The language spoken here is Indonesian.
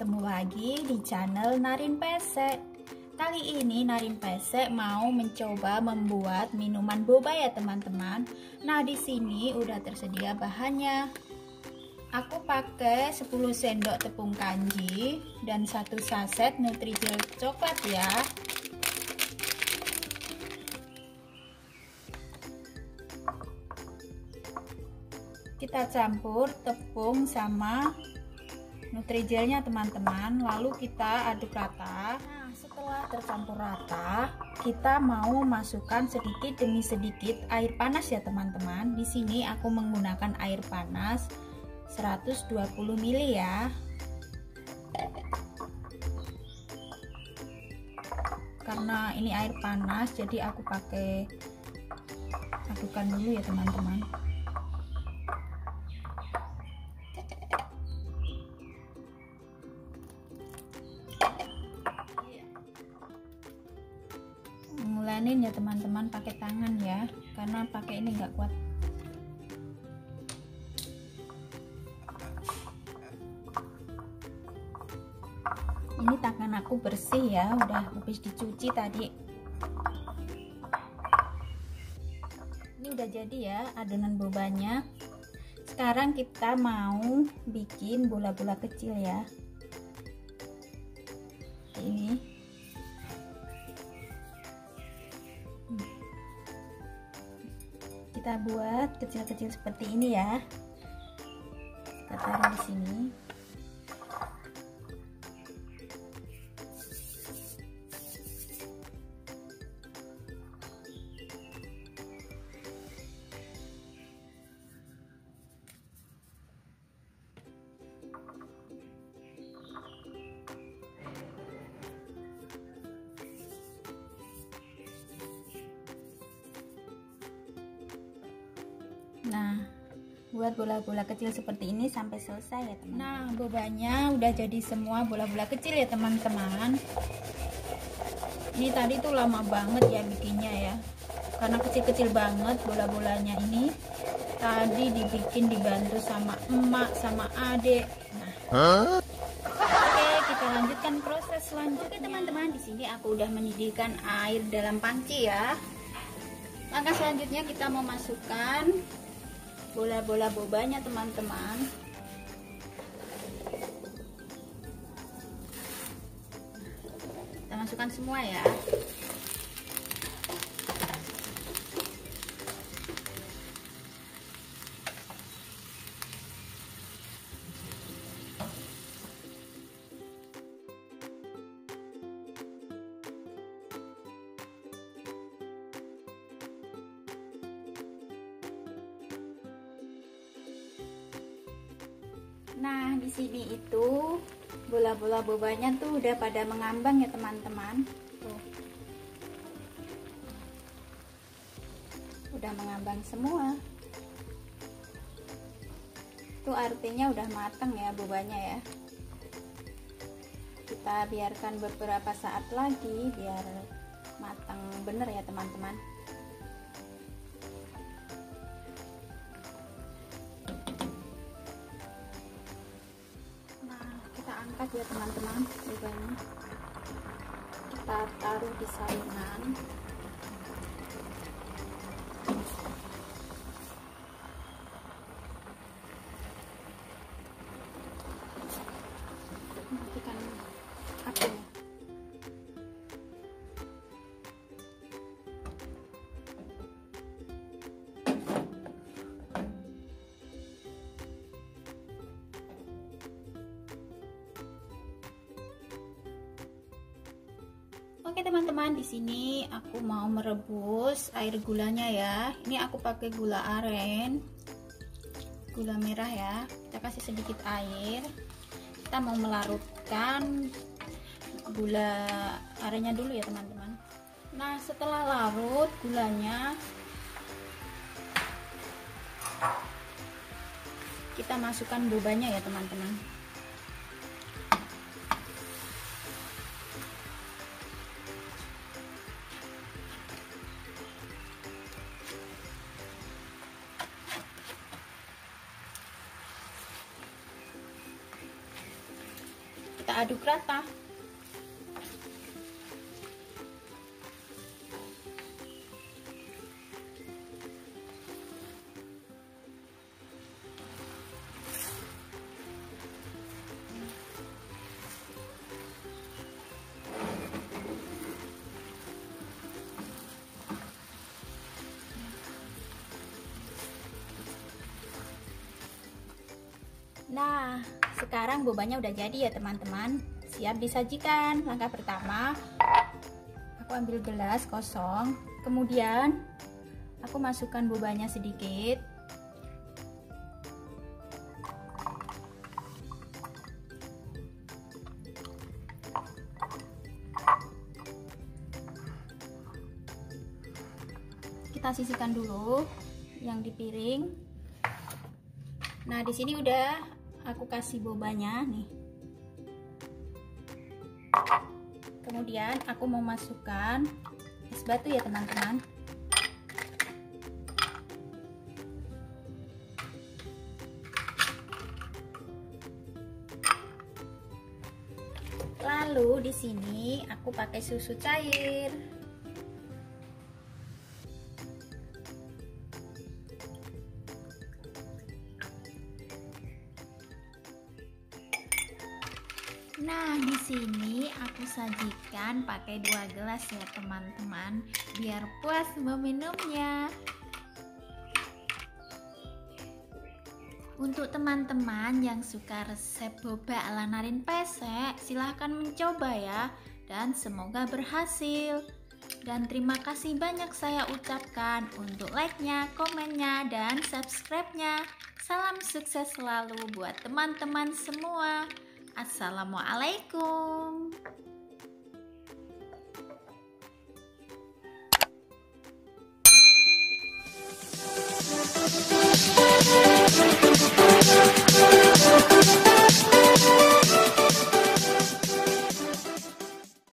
lagi di channel Narin Pesek. Kali ini Narin Pesek mau mencoba membuat minuman boba ya teman-teman. Nah di sini udah tersedia bahannya. Aku pakai 10 sendok tepung kanji dan satu saset Nutrijel coklat ya. Kita campur tepung sama nutrijelnya teman-teman. Lalu kita aduk rata. Nah setelah tercampur rata kita mau masukkan sedikit demi sedikit air panas ya teman-teman. Di sini aku menggunakan air panas 120 ml ya. Karena ini air panas jadi aku pakai adukan dulu ya teman-teman ngulanin ya teman-teman. Pakai tangan ya karena pakai ini enggak kuat. Ini tangan aku bersih ya udah habis dicuci tadi. Ini udah jadi ya adonan bobanya. Sekarang kita mau bikin bola-bola kecil ya kita buat kecil-kecil seperti ini ya. Kita taruh di sini Nah, buat bola-bola kecil seperti ini sampai selesai ya teman. Nah, bobanya udah jadi semua bola-bola kecil ya teman-teman. Ini tadi tuh lama banget ya bikinnya ya. Karena kecil-kecil banget bola-bolanya ini. Tadi dibikin dibantu sama emak sama adek. Nah. Huh? Oke, kita lanjutkan proses selanjutnya teman-teman. Di sini aku udah mendidihkan air dalam panci ya. Langkah selanjutnya kita mau masukkan bola-bola bobanya teman-teman. Kita masukkan semua ya Nah, di sini itu bola-bola bobanya tuh udah pada mengambang ya, teman-teman. Tuh. Udah mengambang semua. Itu artinya udah matang ya bobanya ya. Kita biarkan beberapa saat lagi biar matang bener ya, teman-teman. Kita taruh di saringan Oke teman-teman, di sini aku mau merebus air gulanya ya. Ini aku pakai gula aren, gula merah ya. Kita kasih sedikit air. Kita mau melarutkan gula arennya dulu ya teman-teman. Nah setelah larut gulanya, kita masukkan bobanya ya teman-teman. Aduk rata. Nah, sekarang bobanya udah jadi ya teman-teman. Siap disajikan. Langkah pertama, aku ambil gelas kosong. Kemudian, aku masukkan bobanya sedikit. Kita sisihkan dulu yang di piring. Nah, di sini udah aku kasih bobanya nih. Kemudian aku mau masukkan es batu ya teman-teman. Lalu di sini aku pakai susu cair Nah, di sini aku sajikan pakai dua gelas ya teman-teman, biar puas meminumnya. Untuk teman-teman yang suka resep boba ala narin pesek, silahkan mencoba ya, dan semoga berhasil. Dan terima kasih banyak saya ucapkan untuk like-nya, komennya, dan subscribe-nya. Salam sukses selalu buat teman-teman semua. Assalamualaikum.